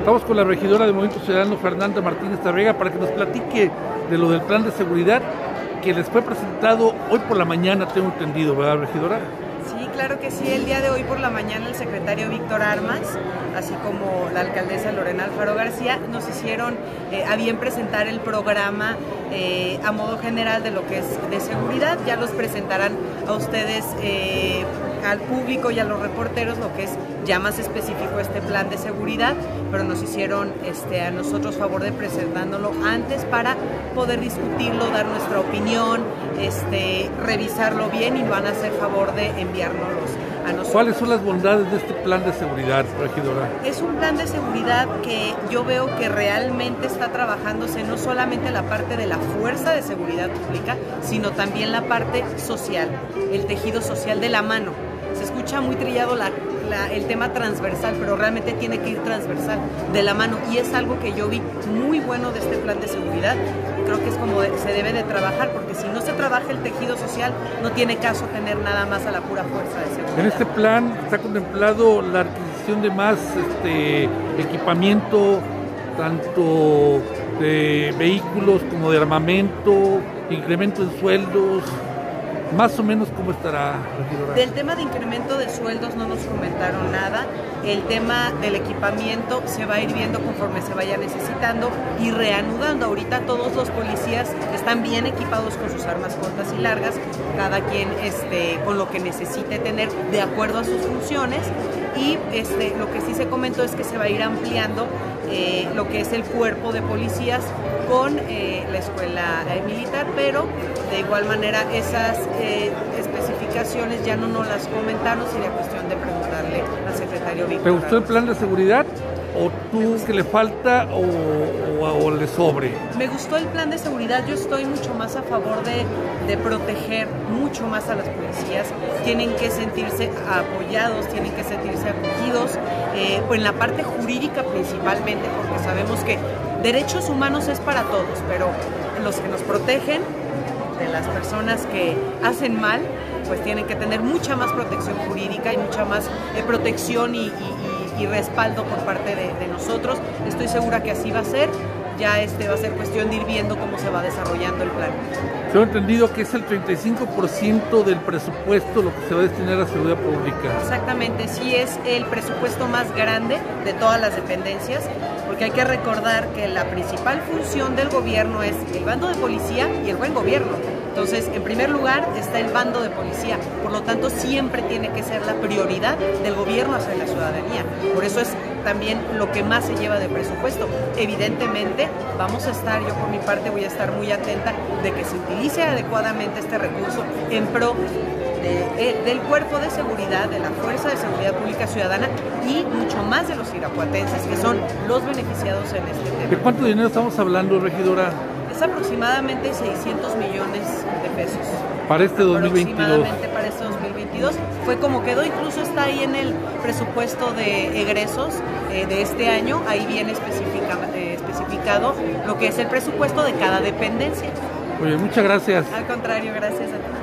Estamos con la regidora de Movimiento Ciudadano, Fernanda Martínez Tarrega, para que nos platique de lo del plan de seguridad que les fue presentado hoy por la mañana, tengo entendido, ¿verdad, regidora? Sí, claro que sí. El día de hoy por la mañana el secretario Víctor Armas, así como la alcaldesa Lorena Alfaro García, nos hicieron eh, a bien presentar el programa eh, a modo general de lo que es de seguridad. Ya los presentarán a ustedes, eh, al público y a los reporteros, lo que es ya más específico este plan de seguridad, pero nos hicieron este, a nosotros favor de presentándolo antes para poder discutirlo, dar nuestra opinión, este, revisarlo bien y van a hacer favor de enviárnoslos a nosotros. ¿Cuáles son las bondades de este plan de seguridad, regidora? Es un plan de seguridad que yo veo que realmente está trabajándose no solamente la parte de la fuerza de seguridad pública, sino también la parte social, el tejido social de la mano. Escucha muy trillado la, la, el tema transversal, pero realmente tiene que ir transversal, de la mano. Y es algo que yo vi muy bueno de este plan de seguridad. Creo que es como se debe de trabajar, porque si no se trabaja el tejido social, no tiene caso tener nada más a la pura fuerza de seguridad. En este plan está contemplado la adquisición de más este, equipamiento, tanto de vehículos como de armamento, incremento en sueldos, más o menos cómo estará. Del tema de incremento de sueldos no nos comentaron nada. El tema del equipamiento se va a ir viendo conforme se vaya necesitando y reanudando. Ahorita todos los policías están bien equipados con sus armas cortas y largas, cada quien este, con lo que necesite tener de acuerdo a sus funciones. Y este, lo que sí se comentó es que se va a ir ampliando eh, lo que es el cuerpo de policías con eh, la escuela eh, militar, pero de igual manera esas especificaciones ya no nos las comentaron, sería cuestión de preguntarle al secretario Víctor. ¿Te gustó el plan de seguridad? ¿O tú que le falta o, le sobre? Me gustó el plan de seguridad, yo estoy mucho más a favor de, proteger mucho más a las policías, tienen que sentirse apoyados, tienen que sentirse acogidos, eh, pues en la parte jurídica principalmente, porque sabemos que derechos humanos es para todos, pero los que nos protegen de las personas que hacen mal, pues tienen que tener mucha más protección jurídica y mucha más eh, protección y, y, respaldo por parte de, de, nosotros. Estoy segura que así va a ser. Ya este va a ser cuestión de ir viendo cómo se va desarrollando el plan. Tengo entendido que es el 35% del presupuesto lo que se va a destinar a seguridad pública. Exactamente, sí es el presupuesto más grande de todas las dependencias, porque hay que recordar que la principal función del gobierno es el bando de policía y el buen gobierno. Entonces, en primer lugar está el bando de policía, por lo tanto siempre tiene que ser la prioridad del gobierno hacia la ciudadanía. Por eso es también lo que más se lleva de presupuesto. Evidentemente, vamos a estar, yo por mi parte voy a estar muy atenta de que se utilice adecuadamente este recurso en pro de, del cuerpo de seguridad, de la Fuerza de Seguridad Pública Ciudadana y mucho más de los irapuatenses, que son los beneficiados en este tema. ¿De cuánto dinero estamos hablando, regidora? Es aproximadamente 600 millones de pesos. Para este 2022. Aproximadamente para este 2022. Fue como quedó, incluso está ahí en el presupuesto de egresos eh, de este año, ahí viene especifica, eh, especificado lo que es el presupuesto de cada dependencia. Oye, muchas gracias. Al contrario, gracias a ti.